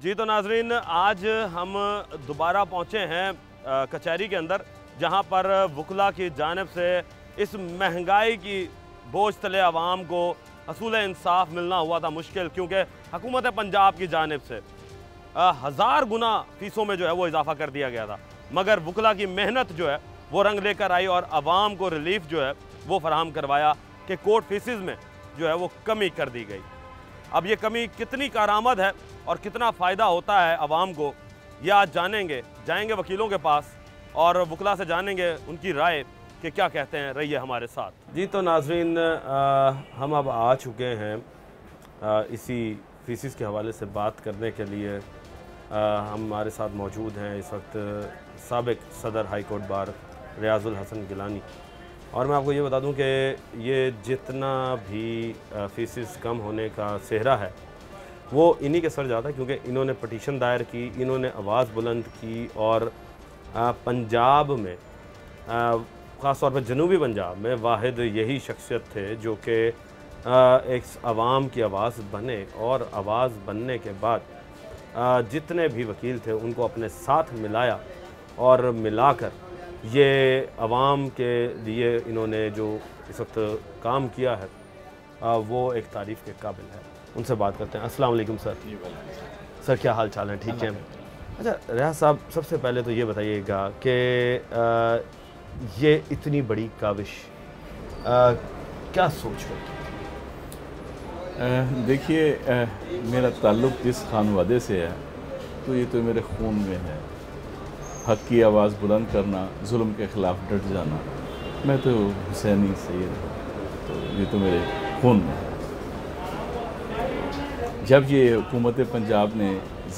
जी तो नाजरीन, आज हम दोबारा पहुँचे हैं कचहरी के अंदर, जहाँ पर वकला की जानब से इस महँगाई की बोझ तले आवाम को असूल इंसाफ मिलना हुआ था मुश्किल, क्योंकि हकूमत पंजाब की जानब से। हज़ार गुना फ़ीसों में जो है वो इजाफा कर दिया गया था, मगर वकला की मेहनत जो है, वो रंग लेकर आई और आवाम को रिलीफ जो है, वो फराहम करवाया कि कोर्ट फीसिस में जो है वो कमी कर दी गई। अब ये कमी कितनी कारामद है और कितना फ़ायदा होता है आवाम को ये आज जानेंगे। जाएँगे वकीलों के पास और वकला से जानेंगे उनकी राय कि क्या कहते हैं रहिए है हमारे साथ। जी तो नाजरीन हम अब आ चुके हैं आ, इसी फीसिस के हवाले से बात करने के लिए। आ, हमारे साथ मौजूद हैं इस वक्त सबक सदर high court bar Riazul Hasan Gilani. और मैं आपको ये बता दूँ कि ये जितना भी फीसिस कम होने का सेहरा है वो इन्हीं के सर जाता क्योंकि इन्होंने पटिशन दायर की, इन्होंने आवाज़ बुलंद की और पंजाब में ख़ास तौर पर जनूबी पंजाब में वाहिद यही शख्सियत थे जो कि एक आवाम की आवाज़ बने और आवाज़ बनने के बाद जितने भी वकील थे उनको अपने साथ मिलाया और मिलाकर ये आवाम के लिए इन्होंने जो इस वक्त काम किया है वो एक तारीफ़ के काबिल है। उनसे बात करते हैं। अस्सलाम वालेकुम सर। सर क्या हाल चाल है? ठीक है? अच्छा रियाज साहब सबसे पहले तो ये बताइएगा कि ये इतनी बड़ी काविश आ, क्या सोच रहे देखिए मेरा ताल्लुक़ जिस खानवादे से है तो ये तो मेरे खून में है। हक की आवाज़ बुलंद करना जुल्म के ख़िलाफ़ डट जाना मैं तो हुसैनी सैद हूँ तो ये तो मेरे खून में है। जब ये हुकूमत पंजाब ने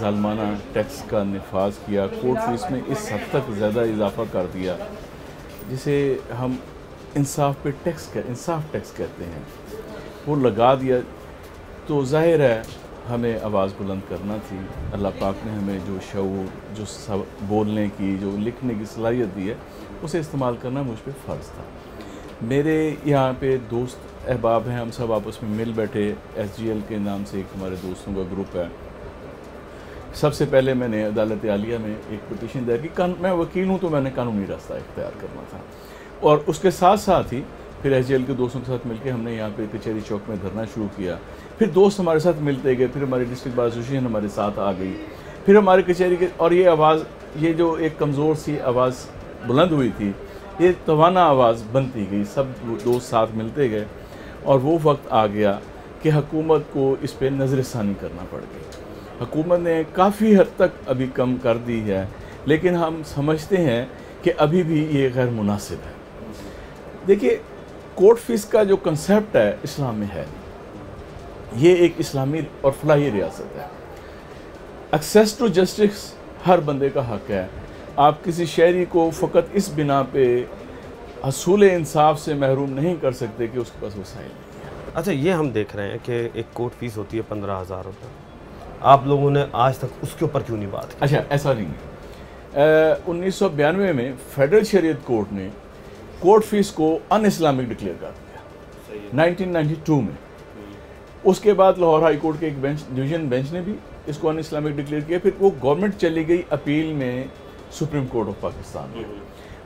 ालमाना टैक्स का नफाज किया, कोर्ट फ़ीस में इस हद तक ज़्यादा इजाफा कर दिया, जिसे हम इंसाफ पे टैक्स कह, इंसाफ टैक्स कहते हैं। वो लगा दिया। तो ज़ाहिर है, हमें आवाज़ बुलंद करना थी। अल्लाह पाक ने हमें जो शूर जो सब बोलने की, जो लिखने की सलाहियत दी है, उसे इस्तेमाल करना मुझ पर फ़र्ज़ था। मेरे यहाँ पे दोस्त अहबाब हैं, हम सब आपस में मिल बैठे। एस जी एल के नाम से एक हमारे दोस्तों का ग्रुप है। सबसे पहले मैंने अदालत आलिया में एक पटिशन दायर की। कान मैं वकील हूँ तो मैंने कानूनी रास्ता इख्तियार करना था। और उसके साथ साथ ही फिर एसजीएल के दोस्तों के साथ मिलकर हमने यहाँ पे कचहरी चौक में धरना शुरू किया। फिर दोस्त हमारे साथ मिलते गए, फिर हमारी डिस्ट्रिक्ट बार एसोसिएशन हमारे साथ आ गई। फिर हमारे कचहरी के और ये आवाज़ ये जो एक कमज़ोर सी आवाज़ बुलंद हुई थी ये तोाना आवाज़ बनती गई, सब दोस्त साथ मिलते गए और वो वक्त आ गया कि हकूमत को इस पर नज़रसानी करना पड़ गई। हकूमत ने काफ़ी हद तक अभी कम कर दी है, लेकिन हम समझते हैं कि अभी भी ये गैर मुनासिब है। देखिए, कोर्ट फ़ीस का जो कंसेप्ट है, इस्लाम में है ये एक इस्लामी और फलाही रियासत है। एक्सेस टू जस्टिस हर बंदे का हक है। आप किसी शहरी को फ़कत इस बिना पे असूल इंसाफ से महरूम नहीं कर सकते कि उसके पास वसाइल नहीं अच्छा ये हम देख रहे हैं कि एक कोर्ट फ़ीस होती है पंद्रह हज़ार रुपये आप लोगों ने आज तक उसके ऊपर क्यों नहीं बात की? अच्छा ऐसा नहीं है। उन्नीस सौ बयानवे में फेडरल शरीयत कोर्ट ने कोर्ट फ़ीस को अन इस्लामिक डिक्लेयर कर दिया। 1992 में। उसके बाद लाहौर हाई कोर्ट के एक बेंच डिवीज़न बेंच ने भी इसको अन इस्लामिक डिक्लेयर किया। फिर वो गवर्नमेंट चली गई अपील में सुप्रीम कोर्ट ऑफ़ पाकिस्तान में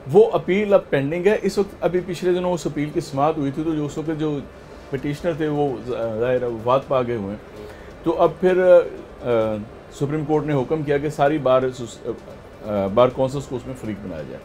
वो अपील अब पेंडिंग है। इस वक्त अभी पिछले दिनों उस अपील की समाप्त हुई थी तो जो उस वक्त जो पटिशनर थे वो ज़ाहिर वाद पा गए हुए हैं। तो अब फिर आ, सुप्रीम कोर्ट ने हुक्म किया कि सारी बार बार कौंसल्स को उसमें फ्रीक बनाया जाए।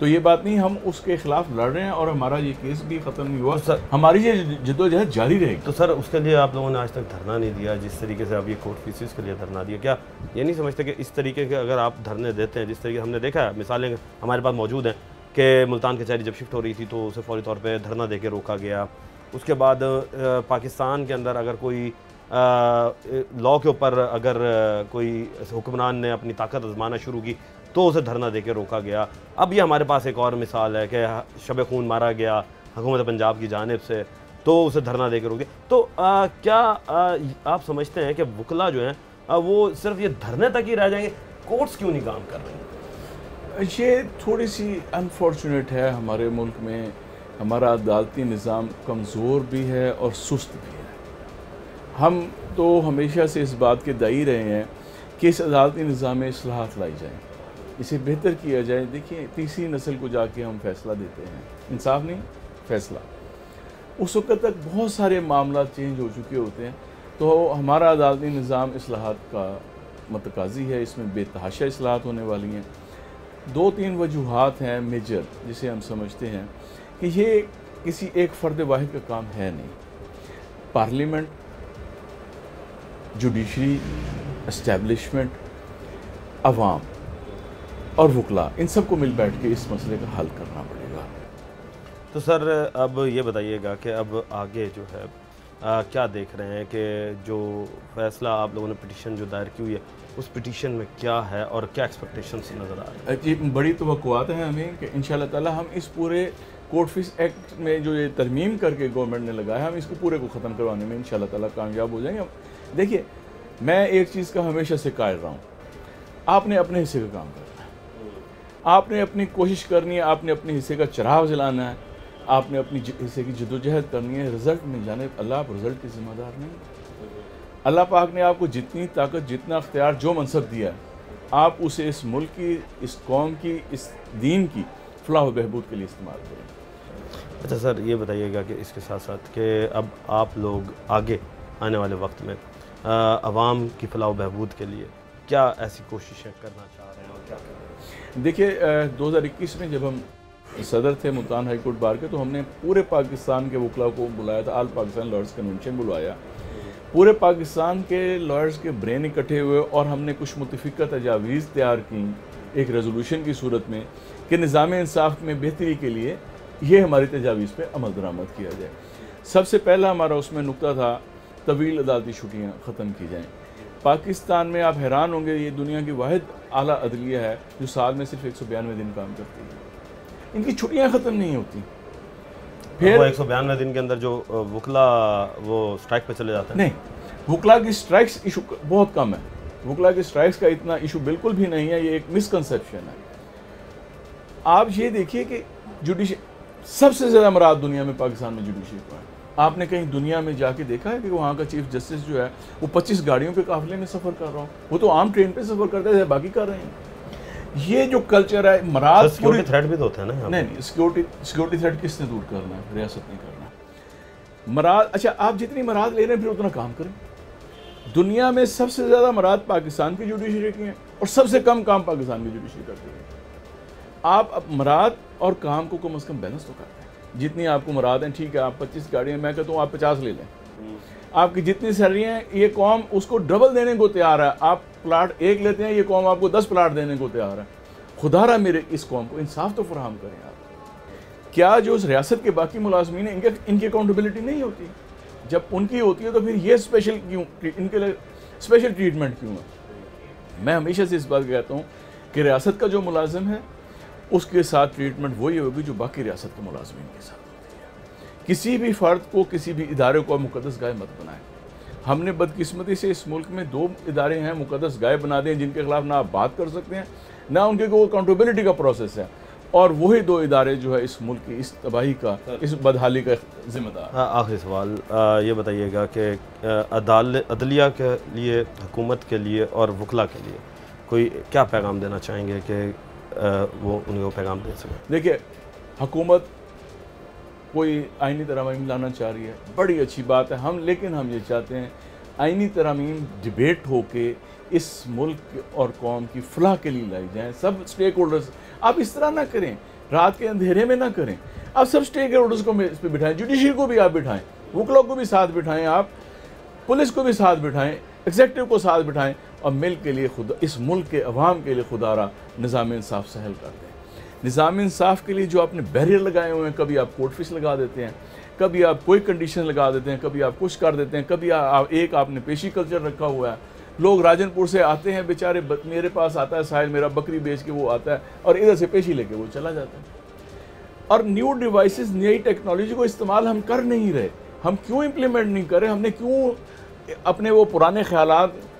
तो ये बात नहीं हम उसके खिलाफ लड़ रहे हैं और हमारा ये केस भी ख़त्म नहीं हुआ। सर- हमारी ये जद्दोजहद जारी रहेगी। तो सर उसके लिए आप लोगों ने आज तक धरना नहीं दिया जिस तरीके से आप ये कोर्ट फीसिस के लिए धरना दिया। क्या ये नहीं समझते कि इस तरीके के अगर आप धरने देते हैं जिस तरीके हमने देखा है मिसालें हमारे पास मौजूद हैं कि मुल्तान कचहरी जब शिफ्ट हो रही थी तो उसे फौरी तौर पर धरना दे के रोका गया। उसके बाद पाकिस्तान के अंदर अगर कोई लॉ के ऊपर अगर कोई हुक्मरान ने अपनी ताकत आजमाना शुरू की तो उसे धरना दे रोका गया। अब ये हमारे पास एक और मिसाल है कि शब खून मारा गया हुकूमत पंजाब की जानब से तो उसे धरना दे के रोके तो आ, क्या आ, आप समझते हैं कि वकला जो हैं वो सिर्फ़ ये धरने तक ही रह जाएँगे? कोर्ट्स क्यों नहीं काम कर रहे हैं? ये थोड़ी सी अनफॉर्चुनेट है हमारे मुल्क में। हमारा अदालती निज़ाम कमज़ोर भी है और सुस्त भी है। हम तो हमेशा से इस बात के दाई रहे हैं कि इस अदालती निज़ाम में असलाहत लाई जाए। इसे बेहतर किया जाए। देखिए, तीसरी नस्ल को जाके हम फैसला देते हैं। इंसाफ नहीं, फैसला। उस वक्त तक बहुत सारे मामला चेंज हो चुके होते हैं। तो हमारा अदालती निज़ाम असलाहत का मतकाजी है। इसमें बेतहाशा असलाहत होने वाली हैं। दो तीन वजूहत हैं मेजर, जिसे हम समझते हैं कि ये किसी एक फ़र्द वाहिद का काम है नहीं। पार्लियामेंट, जुडिशरी इस्टेब्लिशमेंट अवाम। और वकला इन सबको मिल बैठ के इस मसले का हल करना पड़ेगा। तो सर अब ये बताइएगा कि अब आगे जो है आ, क्या देख रहे हैं कि जो फैसला आप लोगों ने पिटिशन जो दायर की हुई है उस पिटिशन में क्या है और क्या एक्सपेक्टेशंस नज़र आ रहे हैं? जी बड़ी तो हैं हमें कि इन ताला हम इस पूरे कोर्ट फ़ीस एक्ट में जो ये तरमीम करके गवर्नमेंट ने लगाया है हम इसको पूरे को ख़त्म करवाने में इन ताला कामयाब हो जाएँगे। देखिए मैं एक चीज़ का हमेशा से कायल रहा हूँ। आपने अपने हिस्से का काम करना है आपने अपनी कोशिश करनी है, आपने अपने हिस्से का चराव जलाना है, आपने अपनी हिस्से की जदोजहद करनी है, रिज़ल्ट मिल जाने, अल्लाह आप रिज़ल्ट के ज़िम्मेदार नहीं अल्लाह पाक ने आपको जितनी ताकत, जितना अख्तियार, जो मनसब दिया है, आप उसे इस मुल्क की, इस कौम की, इस दीन की फलाह बहबूद के लिए इस्तेमाल करें। अच्छा सर, ये बताइएगा कि इसके साथ साथ कि अब आप लोग आगे आने वाले वक्त में आवाम की फलाह बहबूद के लिए क्या ऐसी कोशिशें करना चाह देखिए दो हज़ार इक्कीस में जब हम सदर थे मुल्तान हाई कोर्ट बार के तो हमने पूरे पाकिस्तान के वकला को बुलाया था। आल पाकिस्तान लॉयर्स कन्वेंशन बुलाया पूरे पाकिस्तान के लॉयर्स के ब्रेन इकट्ठे हुए और हमने कुछ मुतफ़ा तजावीज़ तैयार की एक रेजोल्यूशन की सूरत में कि निज़ाम इंसाफ में बेहतरी के लिए ये हमारी तजावीज़ पर अमल दरामद किया जाए। सबसे पहला हमारा उसमें नुकता था, तवील अदालती छुट्टियाँ ख़त्म की जाएँ। पाकिस्तान में आप हैरान होंगे ये दुनिया की वाद आला अदलिया है जो साल में सिर्फ़ एक सौ बयानवे दिन काम करती है। इनकी छुट्टियाँ ख़त्म नहीं होती। फिर एक सौ बयानवे दिन के अंदर जो वकला वो स्ट्राइक पे चले जाते हैं। नहीं वकला की स्ट्राइक्स इशू बहुत कम है। वकला की स्ट्राइक्स का इतना इशू बिल्कुल भी नहीं है ये एक मिसकनसेप्शन है। आप ये देखिए कि जुडिश सबसे ज़्यादा मराद दुनिया में पाकिस्तान में जुडिशरी को है। आपने कहीं दुनिया में जाके देखा है कि वहाँ का चीफ जस्टिस जो है वो 25 गाड़ियों के काफिले में सफ़र कर रहा हूँ? वो तो आम ट्रेन पे सफ़र करते थे बाकी कर रहे हैं। ये जो कल्चर है मराज सिक्योरिटी थ्रेट भी तो होता है ना नहीं नहीं सिक्योरिटी सिक्योरिटी थ्रेट किसने दूर करना है? रियासत नहीं करना मराज अच्छा आप जितनी मराद ले रहे हैं फिर उतना काम करें। दुनिया में सबसे ज़्यादा मराद पाकिस्तान की जुडिशरी की हैं और सबसे कम काम पाकिस्तान की जुडिशरी करती है। आप अब मराद और काम को कम अज़ कम बैलेंस तो करते हैं। जितनी आपको मराद हैं ठीक है आप पच्चीस गाड़ियाँ मैं कहता हूँ आप पचास ले लें। आपकी जितनी सैलरी है ये कौम उसको डबल देने को तैयार है। आप प्लाट एक लेते हैं ये कौम आपको दस प्लाट देने को तैयार है। खुदारा मेरे इस कौम को इंसाफ तो फराम करें आप क्या जो उस रियासत के बाकी मुलाजमीन हैं इनके इनकी अकाउंटेबिलिटी नहीं होती? जब उनकी होती है तो फिर ये स्पेशल क्यों इनके लिए स्पेशल ट्रीटमेंट क्यों है? मैं हमेशा से इस बात कहता हूँ कि रियासत का जो मुलाजिम है उसके साथ ट्रीटमेंट वही होगी जो बाकी रियासत के मुलाजमीन के साथ किसी भी फ़र्द को, किसी भी इदारे को मुकदस गाय मत बनाए। हमने बदकिस्मती से इस मुल्क में दो इदारे हैं मुकदस गाय बना दें जिनके खिलाफ ना आप बात कर सकते हैं, ना उनके को अकाउंटेबिलिटी का प्रोसेस है। और वही दो इदारे जो है इस मुल्क की इस तबाही का, इस बदहाली का जिम्मेदार। हाँ आखिरी सवाल ये बताइएगा कि अदाल, अदलिया के लिए, हुकूमत के लिए और वकला के लिए कोई क्या पैगाम देना चाहेंगे कि वो उनको पैगाम दे सकें। देखिए, हुकूमत कोई आइनी तरामीम लाना चाह रही है, बड़ी अच्छी बात है हम, लेकिन हम ये चाहते हैं आइनी तरामीम डिबेट हो के इस मुल्क और कौम की फलाह के लिए लाई जाए। सब स्टेक होल्डर्स आप इस तरह ना करें, रात के अंधेरे में ना करें। आप सब स्टेक होल्डर्स को इस पर बिठाएँ जुडिशरी को भी आप बिठाएँ, वकलों को भी साथ बिठाएँ आप, पुलिस को भी साथ बिठाएँ एग्जेक्टिव को साथ बिठाएँ। और मिल के लिए खुद, इस मुल्क के अवाम के लिए खुदारा निज़ाम इंसाफ सहल कर दें निज़ाम इंसाफ के लिए जो आपने बैरियर लगाए हुए हैं, कभी आप कोर्ट फ़ीस लगा देते हैं, कभी आप कोई कंडीशन लगा देते हैं, कभी आप कुछ कर देते हैं, कभी आप, एक आपने पेशी कल्चर रखा हुआ है। लोग राजनपुर से आते हैं, बेचारे मेरे पास आता है साहिल, मेरा बकरी बेच के वो आता है और इधर से पेशी लेके वो चला जाता है। और न्यू डिवाइसेस नई टेक्नोलॉजी को इस्तेमाल हम कर नहीं रहे। हम क्यों इम्प्लीमेंट नहीं कर? हमने क्यों अपने वो पुराने ख्याल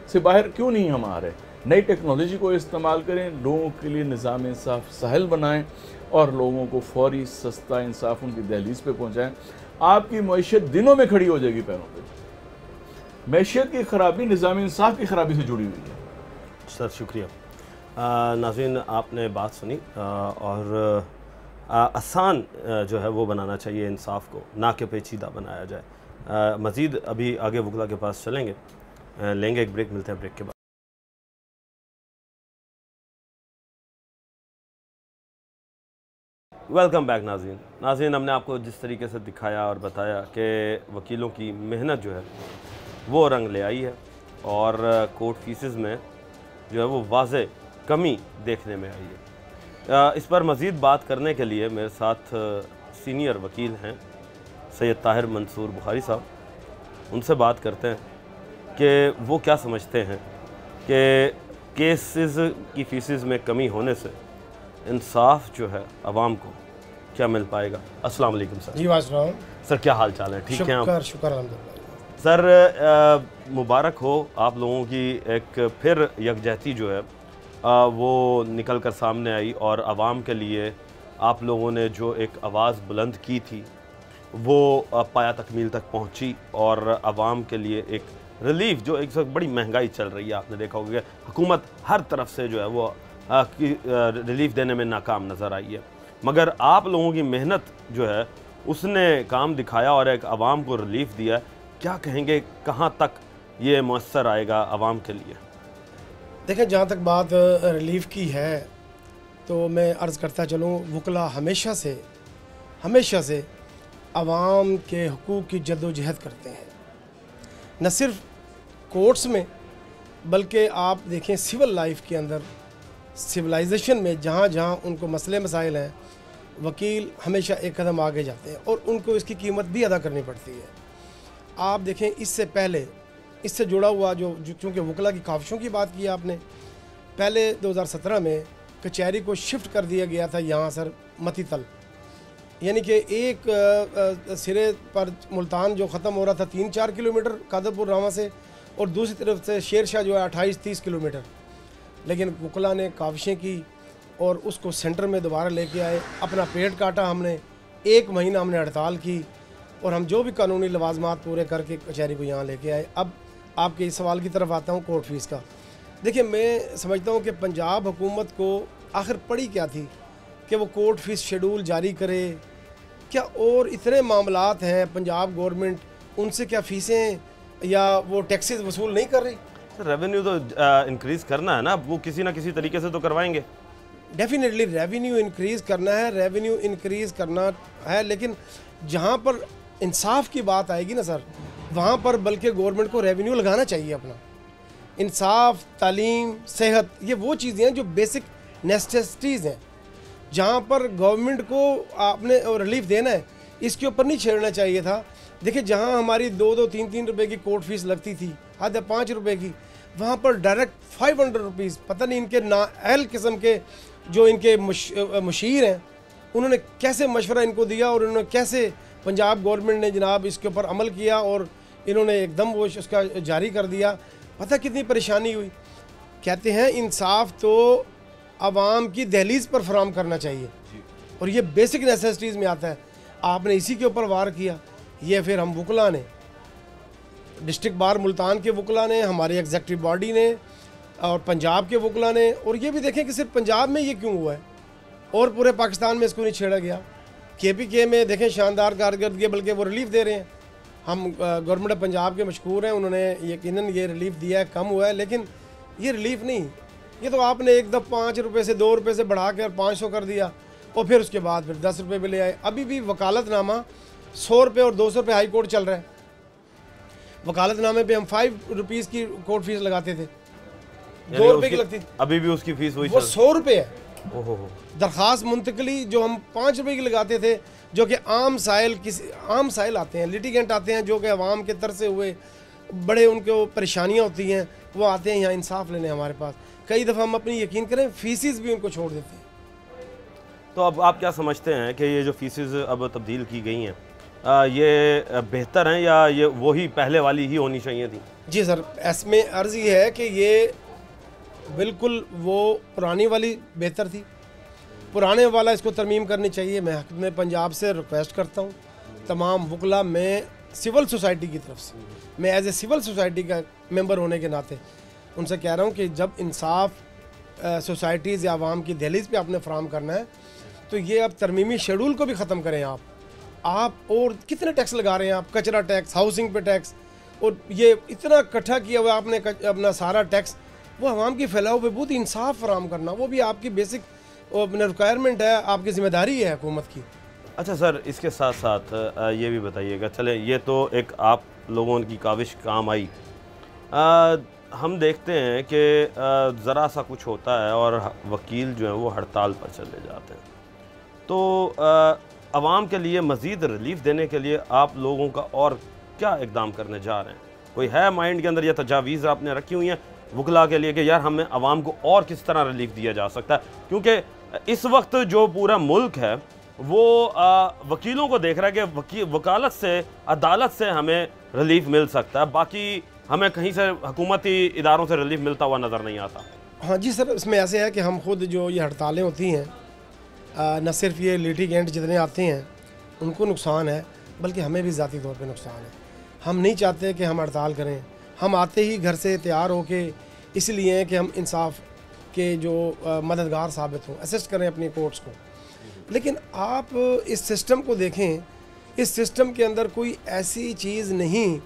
से बाहर क्यों नहीं हम आ रहे? नई टेक्नोलॉजी को इस्तेमाल करें लोगों के लिए निज़ाम इंसाफ सहल बनाएँ और लोगों को फौरी सस्ता इंसाफ उनकी दहलीज पे पहुंचाएँ। आपकी मीशत दिनों में खड़ी हो जाएगी पैरों पे। मैशियत की खराबी निज़ाम इंसाफ की खराबी से जुड़ी हुई है। सर शुक्रिया। नाजिन आपने बात सुनी आ, और आसान जो है वो बनाना चाहिए इंसाफ को ना कि पेचीदा बनाया जाए। मज़ीद अभी आगे वकला के पास चलेंगे। लेंगे एक ब्रेक मिलते हैं ब्रेक के बाद। वेलकम बैक नाजीन नाजीन हमने आपको जिस तरीके से दिखाया और बताया कि वकीलों की मेहनत जो है, वो रंग ले आई है और कोर्ट फीसिस में जो है, वो वाज कमी देखने में आई है। इस पर मज़ीद बात करने के लिए मेरे साथ सीनियर वकील हैं सैयद ताहिर मंसूर बुखारी साहब। उनसे बात करते हैं। कि वो क्या समझते हैं कि केसेस की फीसिस में कमी होने से इंसाफ जो है आवाम को क्या मिल पाएगा? अस्सलाम वालेकुम सर। जी वासलाम सर क्या हाल चाल है? ठीक है शुक्र शुक्र सर मुबारक हो आप लोगों की। एक फिर यकजहती जो है आ, वो निकल कर सामने आई और आवाम के लिए आप लोगों ने जो एक आवाज़ बुलंद की थी वो पाया तकमील तक पहुँची और आवाम के लिए एक रिलीफ जो एक बड़ी महँगाई चल रही है आपने देखा होगा हुकूमत हर तरफ़ से जो है वो आ, की, रिलीफ देने में नाकाम नज़र आई है। मगर आप लोगों की मेहनत जो है उसने काम दिखाया और एक आवाम को रिलीफ दिया। क्या कहेंगे कहाँ तक ये मौसर आएगा आवाम के लिए? देखें जहाँ तक बात रिलीफ की है तो मैं अर्ज़ करता चलूँ वकला हमेशा से हमेशा से आवाम के हकूक़ की जद्दोजहद करते हैं। न सिर्फ़ कोर्ट्स में, बल्कि आप देखें सिविल लाइफ के अंदर, सिविलाइजेशन में जहाँ जहाँ उनको मसले मसाइल हैं, वकील हमेशा एक कदम आगे जाते हैं और उनको इसकी कीमत भी अदा करनी पड़ती है। आप देखें इससे पहले, इससे जुड़ा हुआ जो चूँकि वकला की काविशों की बात की आपने, पहले 2017 में कचहरी को शिफ्ट कर दिया गया था यहाँ सर मती तल यानी कि एक सिरे पर मुल्तान जो ख़त्म हो रहा था, तीन चार किलोमीटर कादरपुर रामा से और दूसरी तरफ़ से शेर शाह जो है अट्ठाईस तीस किलोमीटर। लेकिन वकला ने काविशें की और उसको सेंटर में दोबारा लेके आए। अपना पेट काटा हमने। एक महीना हमने हड़ताल की और हम जो भी कानूनी लवाजमात पूरे करके कचहरी को यहाँ लेके आए। अब आपके इस सवाल की तरफ़ आता हूँ कोर्ट फ़ीस का। देखिए, मैं समझता हूँ कि पंजाब हुकूमत को आखिर पड़ी क्या थी कि वो कोर्ट फ़ीस शेड्यूल जारी करे? क्या और इतने मामलात हैं, पंजाब गवर्नमेंट, उनसे क्या फ़ीसें या वो टैक्सेस वसूल नहीं कर रही? रेवेन्यू तो इंक्रीज़ करना है ना वो किसी ना किसी तरीके से तो करवाएँगे। डेफिनेटली रेवेन्यू इंक्रीज़ करना है रेवेन्यू इंक्रीज़ करना है लेकिन जहाँ पर इंसाफ की बात आएगी ना सर वहाँ पर बल्कि गवर्नमेंट को रेवेन्यू लगाना चाहिए अपना। इंसाफ तालीम सेहत ये वो चीज़ें हैं जो बेसिक नेसेसिटीज़ हैं। जहाँ पर गवर्नमेंट को आपने रिलीफ देना है इसके ऊपर नहीं छेड़ना चाहिए था। देखिए जहाँ हमारी दो दो तीन तीन रुपए की कोर्ट फ़ीस लगती थी आधे पाँच रुपए की वहाँ पर डायरेक्ट फाइव हंड्रेड रुपीज़ पता नहीं इनके नाअहल किस्म के जो इनके मशीर हैं उन्होंने कैसे मशवरा इनको दिया और उन्होंने कैसे पंजाब गवर्नमेंट ने जनाब इसके ऊपर अमल किया और इन्होंने एकदम वो उसका जारी कर दिया। पता कितनी परेशानी हुई? कहते हैं इंसाफ तो आवाम की दहलीज पर फराम करना चाहिए। और ये बेसिक नेसेसिटीज़ में आता है। आपने इसी के ऊपर वार किया। ये फिर हम वकला ने, डिस्ट्रिक्ट बार मुल्तान के वकला ने, हमारी एग्जेक्टिव बॉडी ने और पंजाब के वकला ने, और ये भी देखें कि सिर्फ़ पंजाब में ये क्यों हुआ है? और पूरे पाकिस्तान में इसको नहीं छेड़ा गया। के पी के में देखें शानदार कारकर्दगी, बल्कि वो रिलीफ दे रहे हैं। हम गवर्नमेंट ऑफ़ पंजाब के मशहूर हैं, उन्होंने यकीन ये रिलीफ दिया है, कम हुआ है, लेकिन ये रिलीफ नहीं। ये तो आपने एक दफ़ पाँच रुपये से दो रुपये से बढ़ा कर पाँच सौ कर दिया, और फिर उसके बाद फिर दस रुपये पे ले आए। अभी भी वकालतनामा सौ रुपये और दो सौ रुपये हाई कोर्ट चल रहा है। वकालतनामे पे हम फाइव रुपीज़ की कोर्ट फ़ीस लगाते थे। दो रुपये की लगती थी। अभी भी उसकी फ़ीस वही वो सौ रुपये है। दरख्वास्त मुंतकली जो हम पाँच रुपये की लगाते थे जो कि आम साइल किसी आम साइल आते हैं लिटिगेंट आते हैं जो कि अवाम के तर से हुए बड़े उनको परेशानियाँ होती हैं वो आते हैं यहाँ इंसाफ लेने हमारे पास। कई दफ़ा हम अपनी यकीन करें फीसिस भी उनको छोड़ देते हैं। तो अब आप क्या समझते हैं कि ये जो फीसिस अब तब्दील की गई हैं ये बेहतर हैं या ये वही पहले वाली ही होनी चाहिए थी? जी सर, इसमें अर्ज़ ये है कि ये बिल्कुल वो पुरानी वाली बेहतर थी। पुराने वाला इसको तरमीम करनी चाहिए। मैं में पंजाब से रिक्वेस्ट करता हूँ। तमाम वकला में सिविल सोसाइटी की तरफ़ से, मैं एज ए सिविल सोसाइटी का मेंबर होने के नाते उनसे कह रहा हूँ कि जब इंसाफ सोसाइटीज़ या आवाम की दहलीज पे आपने फ्राहम करना है तो ये अब तरमीमी शेड्यूल को भी ख़त्म करें आप। आप और कितने टैक्स लगा रहे हैं आप? कचरा टैक्स हाउसिंग पे टैक्स और ये इतना इकट्ठा किया हुआ आपने अपना सारा टैक्स वो आवाम की फैलाव पे बहुत इंसाफ फराम करना वो भी आपकी बेसिक रिक्वायरमेंट है आपकी ज़िम्मेदारी है हुकूमत की। अच्छा सर इसके साथ साथ ये भी बताइएगा चले ये तो एक आप लोगों की काविश काम आई। अ, हम देखते हैं कि ज़रा सा कुछ होता है और वकील जो हैं वो हड़ताल पर चले जाते हैं। तो अ, आवाम के लिए मज़ीद रिलीफ देने के लिए आप लोगों का और क्या इकदाम करने जा रहे हैं? कोई है माइंड के अंदर यह तजावीज़ आपने रखी हुई हैं वकला के लिए कि यार हमें आवाम को और किस तरह रिलीफ दिया जा सकता है? क्योंकि इस वक्त जो पूरा मुल्क है वो अ, वकीलों को देख रहा है कि वकी वकालत से अदालत से हमें रिलीफ मिल सकता है। बाकी हमें कहीं से हुकूमती इदारों से रिलीफ मिलता हुआ नज़र नहीं आता। हाँ जी सर इसमें ऐसे है कि हम खुद जो ये हड़तालें होती हैं आ, न सिर्फ़ ये लिटिगेंट जितने आते हैं, उनको नुकसान है, बल्कि हमें भी ज़ाती तौर पर नुकसान है। हम नहीं चाहते कि हम हड़ताल करें। हम आते ही घर से तैयार हो के इसलिए कि हम इंसाफ के जो मददगार साबित हों असिस्ट करें अपनी कोर्ट्स को। लेकिन आप इस सिस्टम को देखें, इस सिस्टम के अंदर कोई ऐसी चीज़ नहीं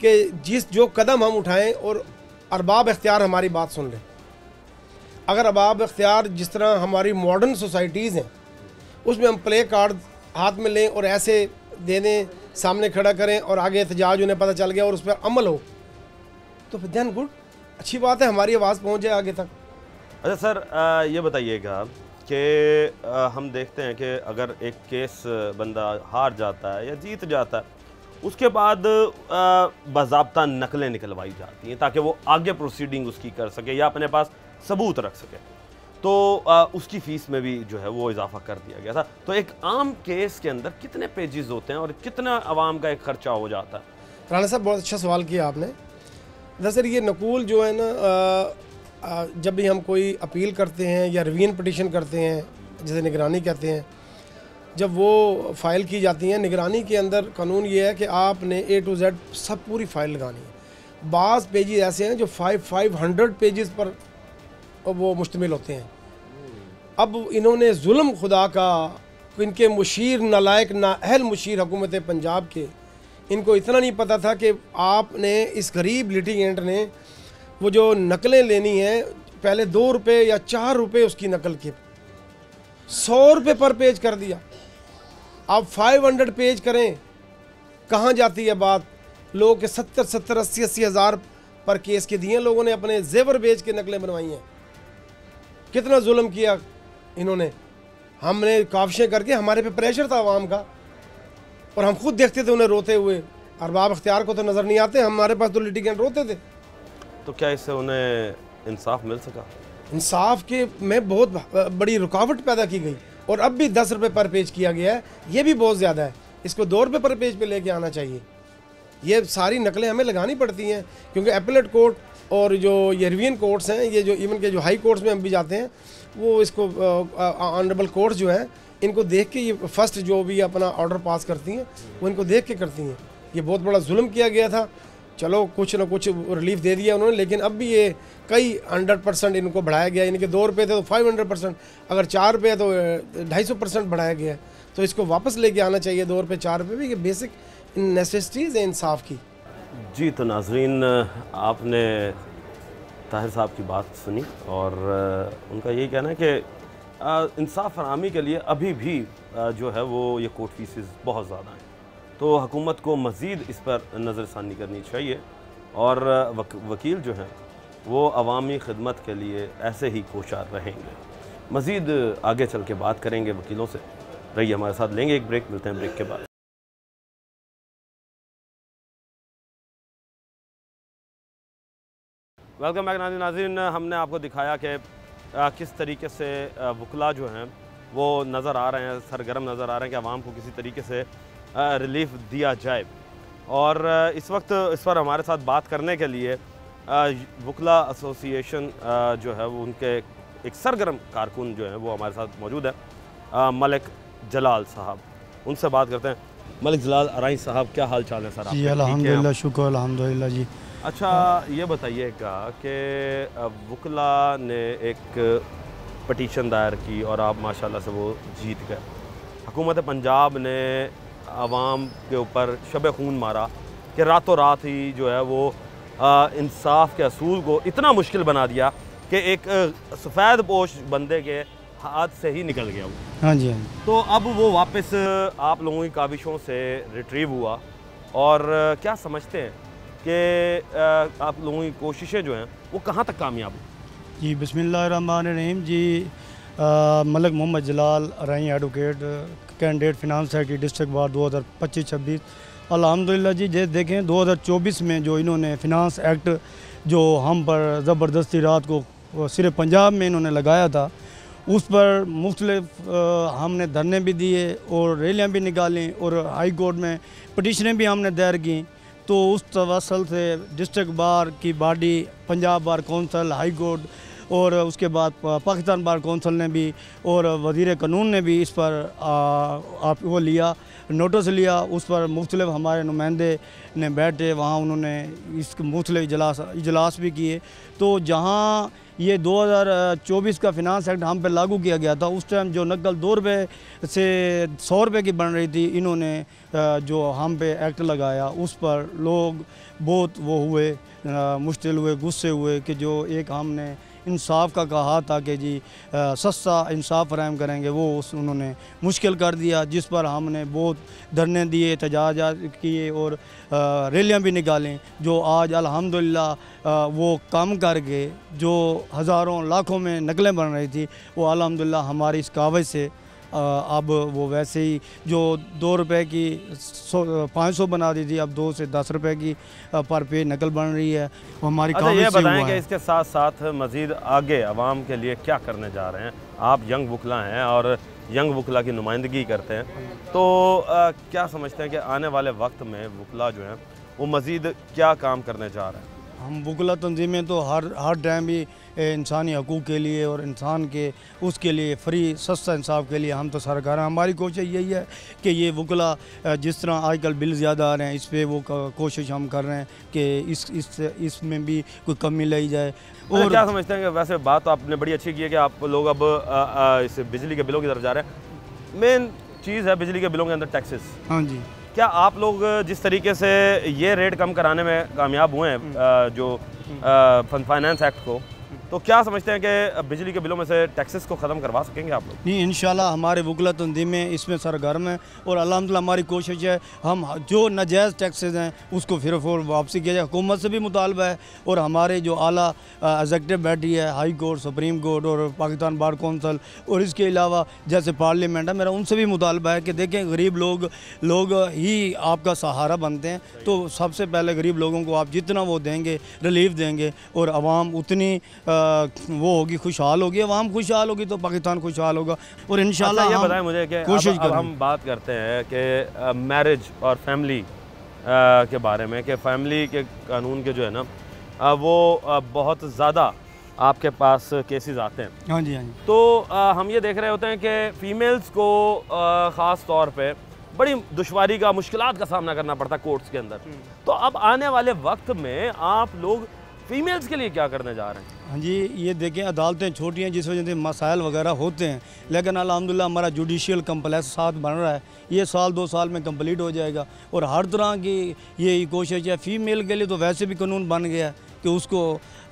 कि जिस, जो कदम हम उठाएँ और अरबाब इख्तियार हमारी बात सुन लें। अगर अबाब अख्तियार जिस तरह हमारी मॉडर्न सोसाइटीज़ हैं, उसमें हम प्ले कार्ड हाथ में लें और ऐसे दे दें सामने खड़ा करें और आगे एहतजाज उन्हें पता चल गया और उस पर अमल हो तो फिर देन गुड अच्छी बात है, हमारी आवाज़ पहुँच जाए आगे तक। अच्छा सर ये बताइएगा कि हम देखते हैं कि अगर एक केस बंदा हार जाता है या जीत जाता है, उसके बाद बाबा नकलें निकलवाई जाती हैं ताकि वो आगे प्रोसीडिंग उसकी कर सके या अपने पास सबूत रख सके। तो अ, उसकी फ़ीस में भी जो है वो इजाफा कर दिया गया था। तो एक आम केस के अंदर कितने पेजेस होते हैं और कितना आवाम का एक खर्चा हो जाता है? राणा साहब बहुत अच्छा सवाल किया आपने। दरअसल ये नकूल जो है ना जब भी हम कोई अपील करते हैं या रिवीन पटिशन करते हैं जिसे निगरानी कहते हैं जब वो फ़ाइल की जाती हैं निगरानी के अंदर कानून ये है कि आपने ए टू जेड सब पूरी फ़ाइल लगानी है। बाज़ पेजेस ऐसे हैं जो फाइव फाइव हंड्रेड पेजेस पर वो मुश्तमिल होते हैं। अब इन्होंने जुल्म खुदा का, इनके मुशीर नालायक नाअहल मुशीर हुकूमत पंजाब के, इनको इतना नहीं पता था कि आपने इस गरीब लिटिगेंट ने वो जो नकलें लेनी हैं, पहले दो रुपये या चार रुपये उसकी नकल के। सौ रुपये पर पेज कर दिया। आप फाइव हंड्रेड पेज करें, कहाँ जाती है बात? लोग के सत्तर सत्तर, अस्सी अस्सी हज़ार पर केस के दिए लोगों ने अपने जेवर बेच के नकलें बनवाई हैं। कितना जुल्म किया इन्होंने। हमने काविशें करके हमारे पे प्रेशर था आवाम का। और हम खुद देखते थे उन्हें रोते हुए। अरबाब अख्तियार को तो नज़र नहीं आते हमारे पास तो लिटिगेंट रोते थे। तो क्या इससे उन्हें इंसाफ मिल सका? इंसाफ के में बहुत बड़ी रुकावट पैदा की गई। और अब भी दस रुपये पर पेज किया गया है। ये भी बहुत ज़्यादा है। इसको दो रुपये पर पेज पे लेके आना चाहिए। ये सारी नकलें हमें लगानी पड़ती हैं क्योंकि एपलेट कोर्ट और जो ये रिवीन कोर्ट्स हैं, ये जो इवन के जो हाई कोर्ट्स में हम भी जाते हैं, वो इसको ऑनरेबल कोर्ट्स जो हैं, इनको देख के ये फ़र्स्ट जो भी अपना ऑर्डर पास करती हैं, वो इनको देख के करती हैं। ये बहुत बड़ा जुल्म किया गया था। चलो, कुछ ना कुछ रिलीफ दे दिया उन्होंने, लेकिन अब भी ये कई हंड्रेड परसेंट इनको बढ़ाया गया इनके दो रुपये थे तो फाइव हंड्रेड परसेंट अगर चार रुपये तो ढाई सौ परसेंट बढ़ाया गया तो इसको वापस लेके आना चाहिए, दो रुपये चार रुपये भी, ये बेसिक नेसेसिटीज़ है इंसाफ की। जी तो नाजरीन आपने ताहिर साहब की बात सुनी और उनका यही कहना है कि इंसाफ फरहमी के लिए अभी भी जो है वो ये कोर्ट फीसेस बहुत ज़्यादा हैं। तो हुकूमत को मज़ीद इस पर नज़रसानी करनी चाहिए और वक, वकील जो हैं वो अवामी खदमत के लिए ऐसे ही कोशार रहेंगे। मज़ीद आगे चल के बात करेंगे वकीलों से। रहिए हमारे साथ लेंगे एक ब्रेक मिलते हैं ब्रेक के बाद। वेलकम बैक नाजिन। नाजिन हमने आपको दिखाया कि किस तरीके से वकला जो हैं वो नज़र आ रहे हैं सरगर्म नज़र आ रहे हैं कि आवाम को किसी तरीके से रिलीफ दिया जाए। और इस वक्त इस पर हमारे साथ बात करने के लिए वकला एसोसिएशन जो है वो उनके एक सरगर्म कारकुन जो हैं वो हमारे साथ मौजूद है मलिक जलाल साहब। उनसे बात करते हैं। मलिक जलाल अराई साहब क्या हाल चाल है सर? जी? अल्हम्दुलिल्लाह शुक्र अलहमदिल्ला जी। अच्छा ये बताइएगा कि वकला ने एक पटिशन दायर की और आप माशाल्लाह से वो जीत गए। हुकूमत पंजाब ने आवाम के ऊपर शब खून मारा कि रातों रात ही जो है वो इंसाफ के असूल को इतना मुश्किल बना दिया कि एक सफ़ेद पोश बंदे के हाथ से ही निकल गया वो। हाँ जी हाँ जी। तो अब वो वापस आप लोगों की काविशों से रिट्रीव हुआ और क्या समझते हैं? कि आप लोगों की कोशिशें जो हैं, वो कहाँ तक कामयाब हुई जी, बिस्मिल्लाहिर्रहमानिर्रहीम। जी Malak Mohammad Jalal Rahi advocate, candidate finance secretary district bar 2025-26 अल्हम्दुलिल्लाह जी जैसे देखें 2024 में जो इन्होंने फिनांस एक्ट जो हम पर ज़बरदस्ती रात को सिर्फ़ पंजाब में इन्होंने लगाया था, उस पर मुख्तलिफ़ हमने धरने भी दिए और रैलियाँ भी निकाली और हाई कोर्ट में पटिशनें भी हमने दायर की। तो उस तवसल से डिस्ट्रिक्ट बार की body Punjab bar council high court और उसके बाद पाकिस्तान बार कौंसल ने भी और वज़ीर कानून ने भी इस पर आ, आप वो लिया नोटिस लिया। उस पर मुख्तलिफ़ हमारे नुमाइंदे ने बैठे वहाँ उन्होंने इस मुख्तलिफ़ इजलास इजलास भी किए। तो जहाँ ये 2024 का फिनांस एक्ट हम पे लागू किया गया था। उस टाइम जो नकल दो रुपये से सौ रुपये की बन रही थी, इन्होंने जो हम पे एक्ट लगाया, उस पर लोग बहुत वो हुए मुश्किल हुए, गुस्से हुए कि जो एक हमने इंसाफ का कहा था कि जी आ, सस्ता इंसाफ फराहम करेंगे वो उस उन्होंने मुश्किल कर दिया जिस पर हमने बहुत धरने दिए एहतजाज किए और रैलियाँ भी निकालें जो आज अलहमदिल्ला वो कम करके जो हज़ारों लाखों में नकलें बन रही थी वो अलहमदिल्ला हमारी इस कावज से अब वो वैसे ही जो दो रुपए की सौ पाँच सौ बना दी थी अब दो से दस रुपए की पर पे नकल बन रही है। वो हमारी अच्छा ये बताएँ कि इसके साथ साथ मज़ीद आगे आवाम के लिए क्या करने जा रहे हैं? आप यंग वकला हैं और यंग वकला की नुमाइंदगी करते हैं। तो अ, क्या समझते हैं कि आने वाले वक्त में वकला जो हैं वो मज़ीद क्या काम करने जा रहे हैं? हम बुकला तंजीमें तो हर हर टाइम भी इंसानी हकूक़ के लिए और इंसान के उसके लिए फ्री सस्ता इंसाफ के लिए हम तो सरकार हैं। हमारी कोशिश यही है कि ये वकला जिस तरह आजकल बिल ज़्यादा आ रहे हैं इस पर वो कोशिश हम कर रहे हैं कि इस इस इसमें भी कोई कमी लाई जाए। और और क्या समझते हैं कि वैसे बात तो आपने बड़ी अच्छी की है कि आप लोग अब इस बिजली के बिलों की तरफ़ जा रहे हैं। मेन चीज़ है बिजली के बिलों के अंदर टैक्सेस। हाँ जी। क्या आप लोग जिस तरीके से ये रेट कम कराने में कामयाब हुए हैं जो फाइनेंस एक्ट को? तो क्या समझते हैं कि बिजली के बिलों में से टैक्सेस को ख़त्म करवा सकेंगे आप लोग? नहीं इंशाल्लाह हमारे वकला तंजीमें इसमें सरगर्म हैं और अल्हम्दुलिल्लाह हमारी कोशिश है हम जो नाजायज़ टैक्सेस हैं उसको फिर वापसी किया जाए। हुकूमत से भी मुतालबा है और हमारे जो आला एग्जेक्टिव बैठी है हाई कोर्ट सुप्रीम कोर्ट और पाकिस्तान बार कौंसल और इसके अलावा जैसे पार्लियामेंट है मेरा उनसे भी मुतालबा है कि देखें गरीब लोग लोग ही आपका सहारा बनते हैं। तो सबसे पहले गरीब लोगों को आप जितना वो देंगे रिलीफ देंगे और आवाम उतनी अ, वो होगी खुशहाल होगी आवाम खुशहाल होगी तो पाकिस्तान खुशहाल होगा। और इन अच्छा ये बताएँ मुझे कि कोशिश अब करेंगे। हम बात करते हैं कि मैरिज और फैमिली के बारे में कि फैमिली के कानून के जो है ना अ, वो अ, बहुत ज़्यादा आपके पास केसेस आते हैं। हाँ जी हाँ जी। तो अ, हम ये देख रहे होते हैं कि फ़ीमेल्स को ख़ास तौर पे बड़ी दुश्वारी का मुश्किलात का सामना करना पड़ता है कोर्ट्स के अंदर। तो अब आने वाले वक्त में आप लोग फीमेल्स के लिए क्या करने जा रहे हैं? हाँ जी ये देखें अदालतें छोटी हैं जिस वजह से मसाइल वगैरह होते हैं। लेकिन अलहमदिल्ला हमारा जुडिशियल कम्प्लेक्स साथ बन रहा है। ये साल दो साल में कंप्लीट हो जाएगा। और हर तरह की ये कोशिश है फीमेल के लिए तो वैसे भी कानून बन गया है कि उसको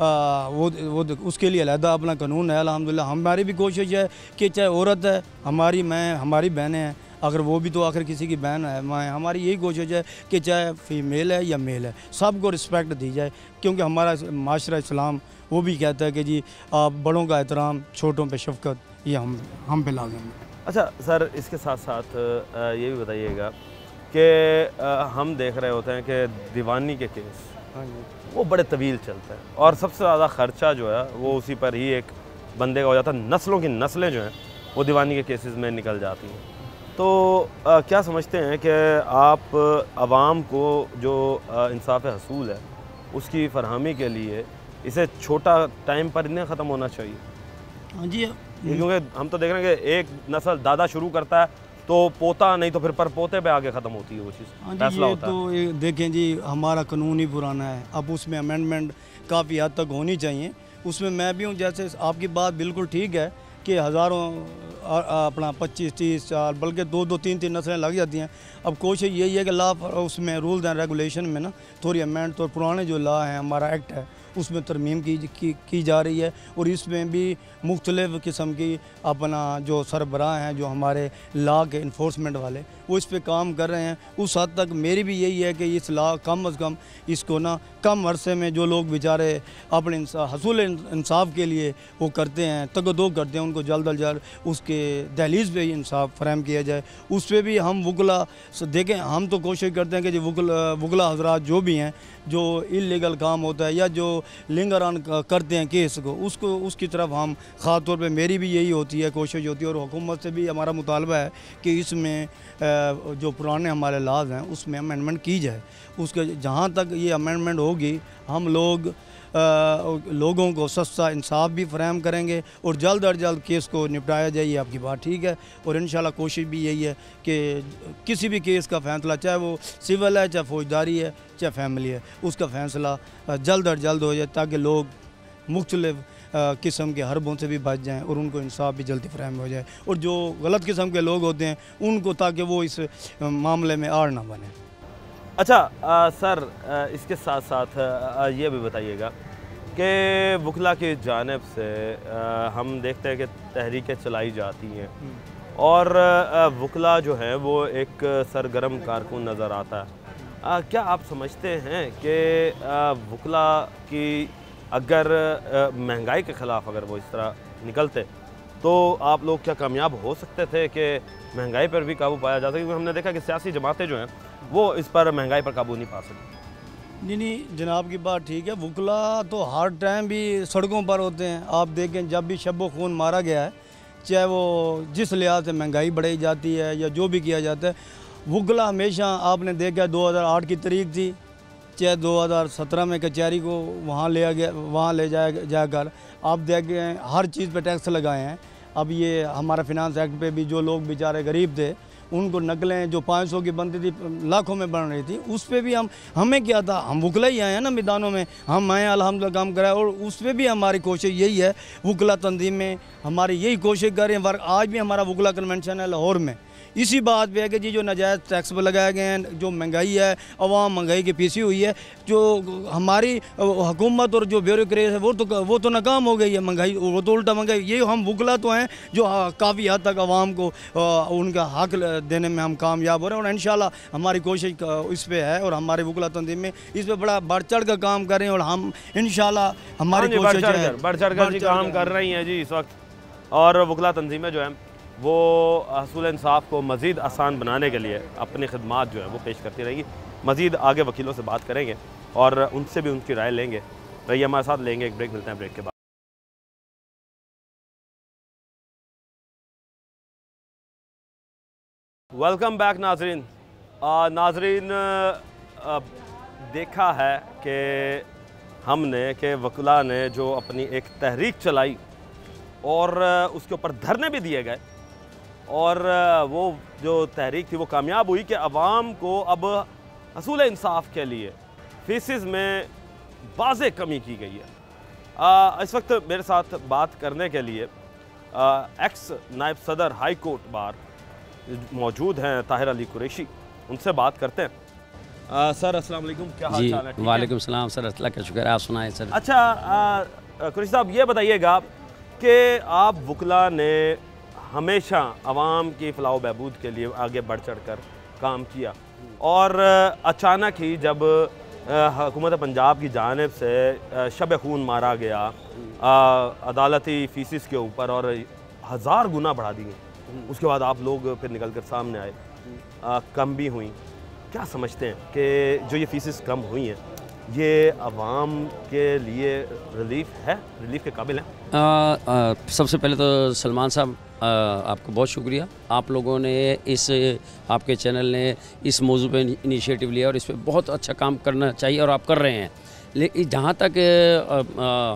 आ, वो वो उसके लिए अलहदा अपना कानून है अलहमदिल्ला हमारी भी कोशिश है कि चाहे औरत है हमारी मैं हमारी बहनें हैं अगर वो भी तो आखिर किसी की बहन है माँ है। हमारी यही कोशिश है कि चाहे फीमेल है या मेल है सबको रिस्पेक्ट दी जाए क्योंकि हमारा माशरा इस्लाम वो भी कहता है कि जी आप बड़ों का एहतराम छोटों पे शफकत ये हम हम पे लाजम अच्छा सर इसके साथ साथ ये भी बताइएगा कि हम देख रहे होते हैं कि दीवानी के केस हाँ जी। वो बड़े तवील चलते हैं और सबसे ज़्यादा ख़र्चा जो है वो उसी पर ही एक बंदे का हो जाता है। नस्लों की नस्लें जो हैं वो दीवानी के केसेस में निकल जाती हैं। तो अ, क्या समझते हैं कि आप आवाम को जो इंसाफ हसूल है उसकी फरहमी के लिए इसे छोटा टाइम पर इन्हें ख़त्म होना चाहिए? हाँ जी क्योंकि हम तो देख रहे हैं कि एक नस्ल दादा शुरू करता है तो पोता नहीं तो फिर पर पोते पे आगे ख़त्म होती है वो चीज़। हाँ जी फैसला ये होता तो देखें जी हमारा कानून ही पुराना है। अब उसमें अमेंडमेंट काफ़ी हद तक होनी चाहिए। उसमें मैं भी हूँ जैसे आपकी बात बिल्कुल ठीक है कि हज़ारों अपना पच्चीस, तीस साल, बल्कि दो दो, तीन तीन नस्लें लग जाती हैं। अब कोशिश यही है कि ला, उसमें रूल्स एंड रेगुलेशन में ना, थोड़ी अमेंड तो पुराने जो ला हैं, हमारा एक्ट है उसमें तरमीम की, की की जा रही है और इसमें भी मुख्तलिफ़ किस्म की अपना जो सरबराह हैं जो हमारे ला के इन्फोर्समेंट वाले वो इस पर काम कर रहे हैं। उस हद तक मेरी भी यही है कि इस ला कम अज़ कम इसको ना कम अरसे में जो लोग बेचारे अपने हसूल इंसाफ के लिए वो करते हैं तगदो करते हैं उनको जल्द अज जल्द उसके दहलीज पर ही इंसाफ फ्राहम किया जाए। उस पर भी हम वकला देखें हम तो कोशिश करते हैं कि जो वकल हजरात जो भी हैं जो इलीगल काम होता है या जो लिंगर ऑन करते हैं केस को। उसको, उसकी तरफ़ हम ख़ास तौर पर मेरी भी यही होती है, कोशिश होती है और हुकूमत से भी हमारा मुतालबा है कि इसमें जो पुराने हमारे लाज हैं, उसमें अमेंडमेंट की जाए। उसके, जहाँ तक ये अमेंडमेंट होगी, हम लोग लोगों को सस्ता इंसाफ भी फ्राहम करेंगे और जल्द अज जल्द केस को निपटाया जाए आपकी बात ठीक है। और इन कोशिश भी यही है कि किसी भी केस का फैसला, चाहे वो सिविल है, चाहे फौजदारी है, चाहे फैमिली है, उसका फैसला जल्द अज जल्द हो जाए ताकि लोग मुख्तलिफ़ किस्म के हरबों से भी बच जाएँ और उनको इंसाफ भी जल्दी फ्राहम हो जाए। और जो गलत किस्म के लोग होते हैं, उनको ताकि वो इस मामले में आड़ ना बने। अच्छा आ, सर आ, इसके साथ साथ आ, ये भी बताइएगा कि वकला की जानब से आ, हम देखते हैं कि तहरीकें चलाई जाती हैं। और आ, वकला जो है वो एक सरगर्म कारकुन नज़र आता है। आ, क्या आप समझते हैं कि वकला की अगर महँगाई के ख़िलाफ़ अगर वो इस तरह निकलते तो आप लोग क्या कामयाब हो सकते थे कि महँगाई पर भी काबू पाया जा सके? क्योंकि हमने देखा कि सियासी जमातें जो हैं वो इस पर महँगाई पर काबू नहीं पा सकी नहीं नहीं, जनाब की बात ठीक है, वकला तो हर टाइम भी सड़कों पर होते हैं। आप देखें, जब भी शब खून मारा गया है, चाहे वो जिस लिहाज से महँगाई बढ़ाई जाती है या जो भी किया जाता है, वकला हमेशा आपने देखा 2008 की तरीक थी, चाहे 2017 में कचहरी को वहाँ ले गया, वहाँ ले जाया, जाकर आप देखें, हर चीज़ पर टैक्स लगाए हैं। अब ये हमारा फिनांस एक्ट पे भी जो लोग बेचारे गरीब थे उनको नकलें जो 500 की बनती थी, लाखों में बन रही थी, उस पर भी हम, हमें क्या था? हम वकला ही आए हैं ना मैदानों में। हम आए अलहमदिल्ला काम कराए और उस पर भी हमारी कोशिश यही है, वकला तंजीम में हमारी यही कोशिश करें वर्क आज भी हमारा वकला कन्वेंशन है लाहौर में। इसी बात पे है कि जी जो नाजायज़ टैक्स पर लगाए गए हैं जो महँगाई है अवाम महँगाई की पीसी हुई है जो हमारी हुकूमत और जो ब्यूरोक्रेट है वो तो वो तो नाकाम हो गई है महँगाई वो तो उल्टा महँगाई ये हम वकला तो हैं जो काफ़ी हद तक आवाम को उनका हक देने में हम कामयाब हो रहे हैं और इन हमारी कोशिश इस पर है और हमारे वकला तंजीम में इस पर बड़ा बढ़ चढ़ कर काम कर रहे हैं और हम इन हमारी हाँ कोशिश बढ़ चढ़ कर काम कर रही हैं जी इस वक्त और वकला तंजीमें जो हैं वो हसूल इंसाफ को मज़ीद आसान बनाने के लिए अपनी खदमात जो है वो पेश करती रहेगी। मज़ीद आगे वकीलों से बात करेंगे और उनसे भी उनकी राय लेंगे। रहिए हमारे साथ, लेंगे एक ब्रेक, मिलते हैं ब्रेक के बाद। वेलकम बैक नाजरीन। नाजरीन देखा है कि हमने, के वकला ने जो अपनी एक तहरीक चलाई और उसके ऊपर धरने भी दिए गए। और वो जो तहरीक थी वो कामयाब हुई कि अवाम को अब हसूल इंसाफ के लिए फीसिस में वाज कमी की गई है। आ, इस वक्त मेरे साथ बात करने के लिए आ, एक्स नायब सदर हाई कोर्ट बार मौजूद हैं ताहिर अली कुरैशी उनसे बात करते हैं। आ, सर अस्सलाम वालेकुम क्या हाल चाल है? ठीक वालेकुम सलाम सर अल्लाह का शुक्र है आप सुनाए सर। अच्छा कुरैशी साहब ये बताइएगा कि आप वकला ने हमेशा आवाम की फलाह बहबूद के लिए आगे बढ़ चढ़ कर काम किया। और अचानक ही जब हुकूमत पंजाब की जानब से शब खून मारा गया अदालती फीसिस के ऊपर और हज़ार गुना बढ़ा दिए उसके बाद आप लोग फिर निकल कर सामने आए। आ, कम भी हुई। क्या समझते हैं कि जो ये फीसिस कम हुई हैं ये आवाम के लिए रिलीफ है? रिलीफ के काबिल है? सबसे पहले तो सलमान साहब आपको बहुत शुक्रिया। आप लोगों ने इस, आपके चैनल ने इस मौजू पे इनिशिएटिव लिया और इस पर बहुत अच्छा काम करना चाहिए और आप कर रहे हैं। लेकिन जहाँ तक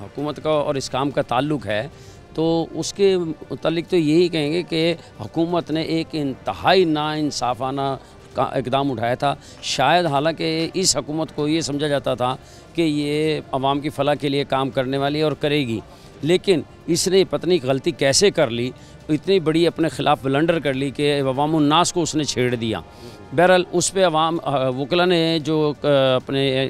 हुकूमत का और इस काम का ताल्लुक है तो उसके मतलब तो यही कहेंगे कि हुकूमत ने एक इंतहाई नाइंसाफ़ाना का इकदाम उठाया था। शायद हालाँकि इस हकूमत को ये समझा जाता था कि ये आवाम की फ़लाह के लिए काम करने वाली और करेगी। लेकिन इसने पत्नी गलती कैसे कर ली? इतनी बड़ी अपने ख़िलाफ़ ब्लंडर कर ली कि अवामनास को उसने छेड़ दिया। बहरहाल, उस पर अवाम वकला ने जो अपने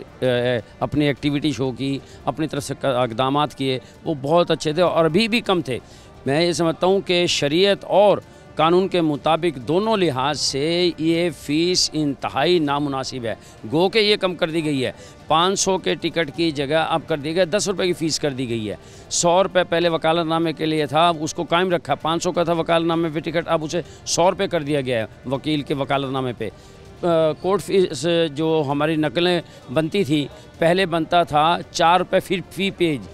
अपनी एक्टिविटी शो की, अपनी तरफ़ से इकदाम किए, वो बहुत अच्छे थे और अभी भी कम थे। मैं ये समझता हूँ कि शरीयत और कानून के मुताबिक दोनों लिहाज से ये फ़ीस इंतहाई नामुनासिब है। गो के ये कम कर दी गई है। 500 के टिकट की जगह अब कर दी गई, दस रुपये की फ़ीस कर दी गई है। सौ रुपये पहले वकालतनामे के लिए था, अब उसको कायम रखा। पाँच सौ का था वकालतनामे पे टिकट, अब उसे सौ रुपये कर दिया गया है वकील के वकालतनामे पे। कोर्ट फ़ीस जो हमारी नकलें बनती थी, पहले बनता था चार रुपये फिर फ़ी पेज,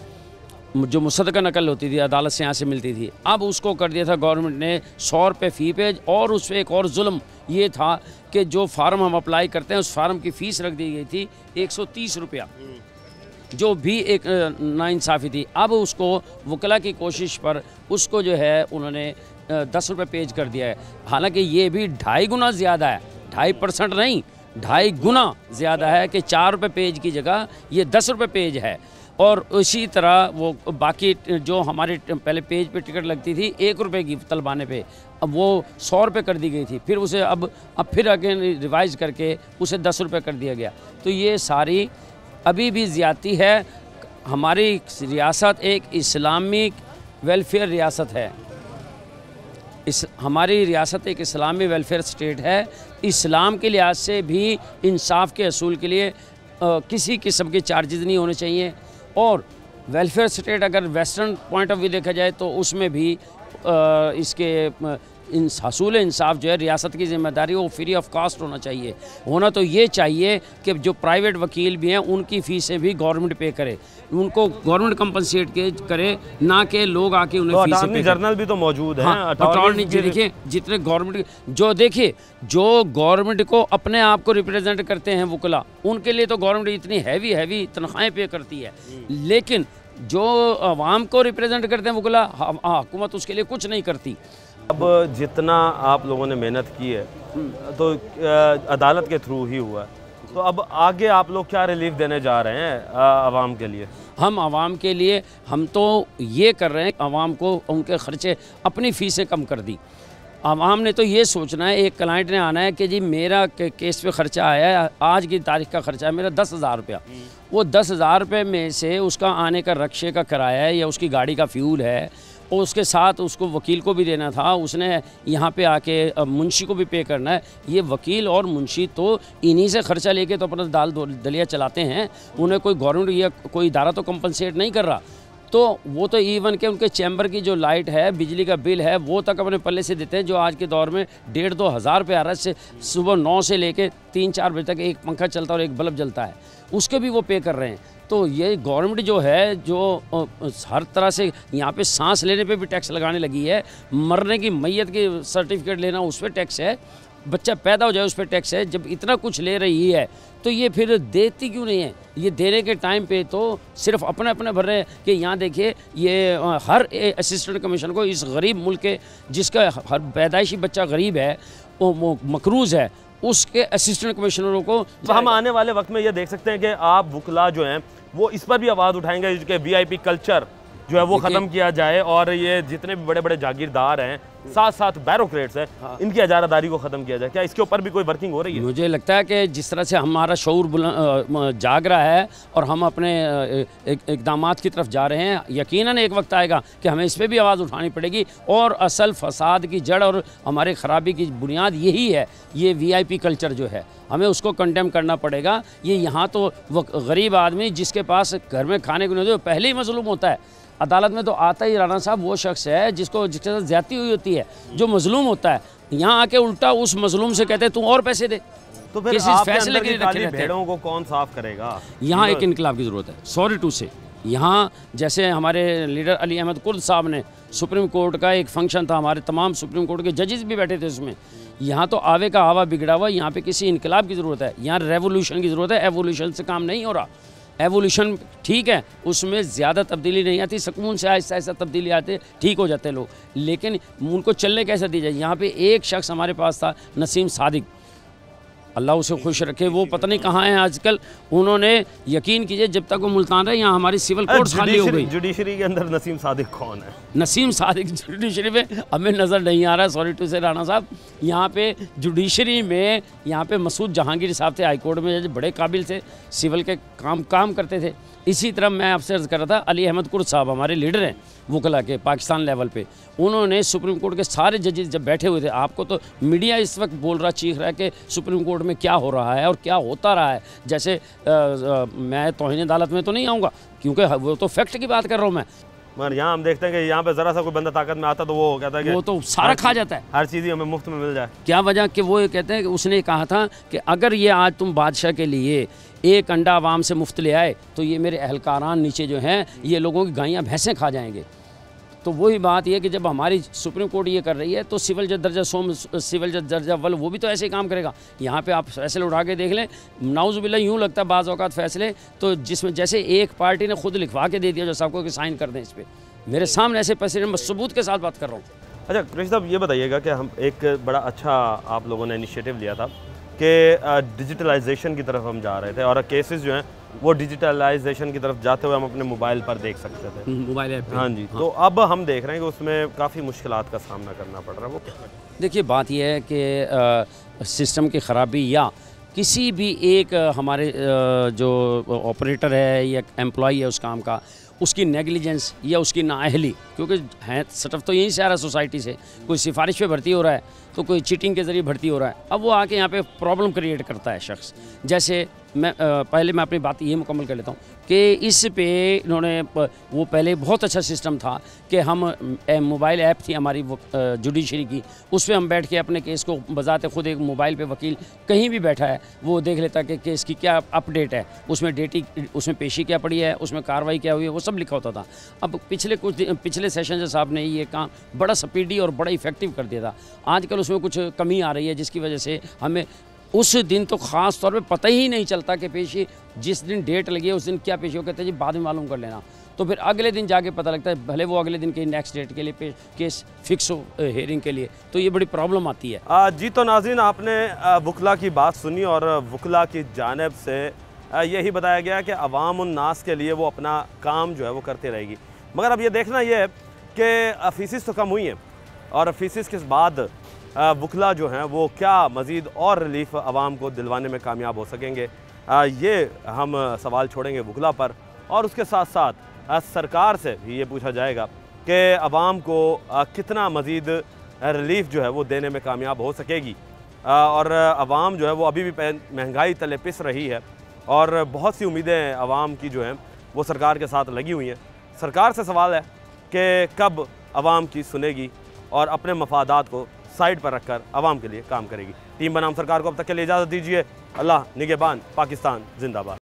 जो मुसद नकल होती थी, अदालत से यहाँ से मिलती थी। अब उसको कर दिया था गवर्नमेंट ने सौ रुपये फ़ी पेज और उस पर एक और जुल्म, ये था कि जो फार्म हम अप्लाई करते हैं, उस फार्म की फ़ीस रख दी गई थी एक सौ तीस रुपया। जो भी एक नाइंसाफ़ी थी। अब उसको वकला की कोशिश पर उसको जो है, उन्होंने दस रुपये पेज कर दिया है। हालाँकि ये भी ढाई गुना ज़्यादा है। ढाई परसेंट नहीं, ढाई गुना ज़्यादा है कि चार रुपये पेज की जगह ये दस रुपये पेज है। और इसी तरह वो बाकी जो हमारे पहले पेज पे टिकट लगती थी, एक रुपए की तलबाने पे। अब वो सौ रुपये कर दी गई थी फिर उसे अब अब फिर अगेन रिवाइज करके उसे दस रुपये कर दिया गया। तो ये सारी अभी भी ज़्यादती है। हमारी रियासत एक इस्लामिक वेलफेयर रियासत है। इस हमारी रियासत एक इस्लामी वेलफेयर स्टेट है। इस्लाम के लिहाज से भी इंसाफ के असूल के लिए आ, किसी किस्म के चार्जेस नहीं होने चाहिए। और वेलफेयर स्टेट अगर वेस्टर्न पॉइंट ऑफ़ व्यू देखा जाए तो उसमें भी आ, इसके इन हसूल इंसाफ जो है रियासत की ज़िम्मेदारी वो फ्री ऑफ़ कास्ट होना चाहिए। होना तो ये चाहिए कि जो प्राइवेट वकील भी हैं उनकी फ़ीसें भी गवर्नमेंट पे करे। उनको गवर्नमेंट कंपनसेट के करे ना कि लोग आके उन्हें तो फीसें पे जनरल भी तो मौजूद है। हाँ, अटॉर्नी देखिए जितने गवर्नमेंट जो देखिए जो गवर्नमेंट को अपने आप को रिप्रेजेंट करते हैं वकला उनके लिए तो गवर्नमेंट इतनी हैवी हैवी तनख्वाहें पे करती है। लेकिन जो आवाम को रिप्रेजेंट करते हैं वकला हुकूमत उसके लिए कुछ नहीं करती। अब जितना आप लोगों ने मेहनत की है तो अदालत के थ्रू ही हुआ। तो अब आगे आप लोग क्या रिलीफ देने जा रहे हैं आवाम के लिए? हम आवाम के लिए हम तो ये कर रहे हैं आवाम को उनके ख़र्चे अपनी फ़ीसें कम कर दी। आवाम ने तो ये सोचना है एक क्लाइंट ने आना है कि जी मेरा के, केस पे ख़र्चा आया है आज की तारीख का ख़र्चा है मेरा दस हज़ार रुपया। वो दस हज़ार रुपये में से उसका आने का रक्शे का किराया है या उसकी गाड़ी का फ्यूल है और उसके साथ उसको वकील को भी देना था। उसने यहाँ पे आके मुंशी को भी पे करना है। ये वकील और मुंशी तो इन्हीं से ख़र्चा लेके तो अपना दाल दलिया चलाते हैं। उन्हें कोई गवर्नमेंट या कोई इदारा तो कंपनसेट नहीं कर रहा। तो वो तो इवन के उनके चैम्बर की जो लाइट है, बिजली का बिल है, वो तक अपने पल्ले से देते हैं, जो आज के दौर में डेढ़ दो हज़ार रुपये आ रहा है। सुबह नौ से लेके तीन चार बजे तक एक पंखा चलता है और एक बल्ब जलता है। उसके भी वो पे कर रहे हैं। तो ये गवर्नमेंट जो है, जो हर तरह से यहाँ पे सांस लेने पे भी टैक्स लगाने लगी है। मरने की मैयत की सर्टिफिकेट लेना उस पर टैक्स है। बच्चा पैदा हो जाए उस पर टैक्स है। जब इतना कुछ ले रही है तो ये फिर देती क्यों नहीं है? ये देने के टाइम पे तो सिर्फ़ अपने अपने भर रहे हैं कि यहाँ देखिए, ये हर असिस्टेंट कमीशन को इस गरीब मुल्क के, जिसका हर पैदाइशी बच्चा गरीब है वो मकरूज़ है, उसके असिस्टेंट कमिश्नरों को तो हम आने वाले वक्त में ये देख सकते हैं कि आप वकला जो हैं वो इस पर भी आवाज़ उठाएँगे कि वीआईपी कल्चर। जो है वो ख़त्म किया जाए और ये जितने भी बड़े बड़े जागीरदार हैं साथ साथ बैरोक्रेट्स हैं हाँ। इनकी अजारादारी को ख़त्म किया जाए। क्या इसके ऊपर भी कोई वर्किंग हो रही है? मुझे लगता है कि जिस तरह से हमारा शूर जाग रहा है और हम अपने इकदाम एक, की तरफ़ जा रहे हैं यकीनन एक वक्त आएगा कि हमें इस पर भी आवाज़ उठानी पड़ेगी और असल फसाद की जड़ और हमारे ख़राबी की बुनियाद यही है ये वी कल्चर जो है। हमें उसको कंडेम करना पड़ेगा। ये यहाँ तो गरीब आदमी जिसके पास घर में खाने को नहीं पहले ही मजलूम होता है। अदालत में तो आता ही राना साहब वो शख्स है जिसको जिसके साथ ज़्यादा हुई होती है जो मजलूम होता है। यहाँ आके उल्टा उस मजलूम से कहते हैं तू और पैसे दे। तो फिर फैसले के लिए भेड़ों को कौन साफ़ करेगा? यहाँ एक इनकलाब की ज़रूरत है। सॉरी टू से यहाँ जैसे हमारे लीडर अली अहमद कुर्द साहब ने सुप्रीम कोर्ट का एक फ़ंक्शन था हमारे तमाम सुप्रीम कोर्ट के जजेस भी बैठे थे उसमें। यहाँ तो आवे का हवा बिगड़ा हुआ यहाँ पे किसी इनकलाब की ज़रूरत है। यहाँ रेवोल्यूशन की ज़रूरत है एवोल्यूशन से काम नहीं हो रहा। एवोल्यूशन ठीक है, उसमें ज़्यादा तब्दीली नहीं आती, सुकून से आहिस्ता आहिस्ता तब्दीली आते, ठीक हो जाते लोग। लेकिन उनको चलने कैसे दी जाए? यहाँ पे एक शख्स हमारे पास था, नसीम सादिक। अल्लाह उसे खुश रखे। वो पता नहीं कहाँ हैं आजकल। उन्होंने यकीन कीजिए जब तक वो मुल्तान रहे यहाँ हमारी सिविल कोर्ट खाली हो गई। जुडिशरी के अंदर नसीम सादिक कौन है? नसीम सादिक जुडिशरी में हमें नज़र नहीं आ रहा है सॉरी टू से राणा साहब। यहाँ पे जुडिशरी में यहाँ पे मसूद जहांगीर साहब थे हाईकोर्ट में जज बड़े काबिल थे सिविल के काम काम करते थे। इसी तरह मैं आपसे अर्ज़ कर रहा था अली अहमद कुर्द साहब हमारे लीडर हैं वकला के पाकिस्तान लेवल पे। उन्होंने सुप्रीम कोर्ट के सारे जजेस जब बैठे हुए थे आपको तो मीडिया इस वक्त बोल रहा चीख रहा है कि सुप्रीम कोर्ट में क्या हो रहा है और क्या होता रहा है। जैसे आ, आ, मैं तोहिन अदालत में तो नहीं आऊँगा क्योंकि वो तो फैक्ट की बात कर रहा हूँ मैं। मगर यहाँ हम देखते हैं कि यहाँ पे ज़रा सा कोई बंदा ताकत में आता तो वो कहता है कि वो तो सारा खा जाता है। हर चीज़ ही हमें मुफ़्त में मिल जाए। क्या वजह कि वो ये कहते हैं कि उसने कहा था कि अगर ये आज तुम बादशाह के लिए एक अंडा आवाम से मुफ़्त ले आए तो ये मेरे अहलकारान नीचे जो हैं ये लोगों की गायें भैंसें खा जाएँगे। तो वही बात यह कि जब हमारी सुप्रीम कोर्ट ये कर रही है तो सिविल जज दर्जा सोम सिविल जज दर्जा वल वो भी तो ऐसे ही काम करेगा। यहाँ पे आप फैसले उठा के देख लें नाउजुबिल्ला यूँ लगता है बाज़ अवत फैसले तो जिसमें जैसे एक पार्टी ने खुद लिखवा के दे दिया जो सबको कि साइन कर दें इस पर मेरे सामने ऐसे मैं सबूत के साथ बात कर रहा हूँ। अच्छा कृष्ण साहब ये बताइएगा कि हम एक बड़ा अच्छा आप लोगों ने इनिशिएटिव लिया था। कि डिजिटलाइजेशन की तरफ़ हम जा रहे थे और केसेस जो हैं वो डिजिटलाइजेशन की तरफ़ जाते हुए हम अपने मोबाइल पर देख सकते थे। मोबाइल ऐप हाँ जी हाँ। तो अब हम देख रहे हैं कि उसमें काफ़ी मुश्किल का सामना करना पड़ रहा है। वो देखिए बात यह है कि सिस्टम की ख़राबी या किसी भी एक हमारे जो ऑपरेटर है या एम्प्लॉय है उस काम का उसकी नेगलिजेंस या उसकी नाअहली क्योंकि है सटफ तो यहीं से आ रहा है सोसाइटी से। कोई सिफारिश पे भर्ती हो रहा है तो कोई चीटिंग के ज़रिए भर्ती हो रहा है। अब वो आके यहाँ पे प्रॉब्लम क्रिएट करता है शख्स। जैसे मैं पहले मैं अपनी बात ये मुकम्मल कर लेता हूँ कि इस पे इन्होंने वो पहले बहुत अच्छा सिस्टम था कि हम मोबाइल ऐप थी हमारी जुडिशरी की। उस पर हम बैठ के अपने केस को बजाते खुद एक मोबाइल पे वकील कहीं भी बैठा है, वो देख लेता कि केस की क्या अपडेट है। उसमें डेटी उसमें पेशी क्या पड़ी है, उसमें कार्रवाई क्या हुई है, वो सब लिखा होता था। अब पिछले कुछ पिछले सेशन साहब ने ये काम बड़ा स्पीडी और बड़ा इफ़ेक्टिव कर दिया था। आजकल उसमें कुछ कमी आ रही है जिसकी वजह से हमें उस दिन तो ख़ास तौर पे पता ही नहीं चलता कि पेशी जिस दिन डेट लगी है उस दिन क्या पेशी हो कहते हैं जी बाद में मालूम कर लेना। तो फिर अगले दिन जाके पता लगता है भले वो अगले दिन के नेक्स्ट डेट के लिए केस फिक्स हो हेयरिंग के लिए। तो ये बड़ी प्रॉब्लम आती है। आ, जी तो नाजिन आपने वकला की बात सुनी और वकला की जानब से यही बताया गया कि अवाम उन्नास के लिए वो अपना काम जो है वो करते रहेगी। मगर अब ये देखना ये है कि फ़ीसिस तो कम हुई हैं और फीसिस के बाद वकला जो हैं, वो क्या मज़ीद और रिलीफ आवाम को दिलवाने में कामयाब हो सकेंगे? ये हम सवाल छोड़ेंगे वकला पर और उसके साथ साथ सरकार से भी ये पूछा जाएगा कि आवाम को कितना मज़ीद रिलीफ जो है वो देने में कामयाब हो सकेगी। और आवाम जो है वो अभी भी महँगाई तले पिस रही है और बहुत सी उम्मीदें आवाम की जो हैं, वो सरकार के साथ लगी हुई हैं। सरकार से सवाल है कि कब आवाम की सुनेगी और अपने मफादात को साइड पर रखकर आवाम के लिए काम करेगी। टीम बनाम सरकार को अब तक के लिए इजाज़त दीजिए। अल्लाह निगेबान, पाकिस्तान, जिंदाबाद।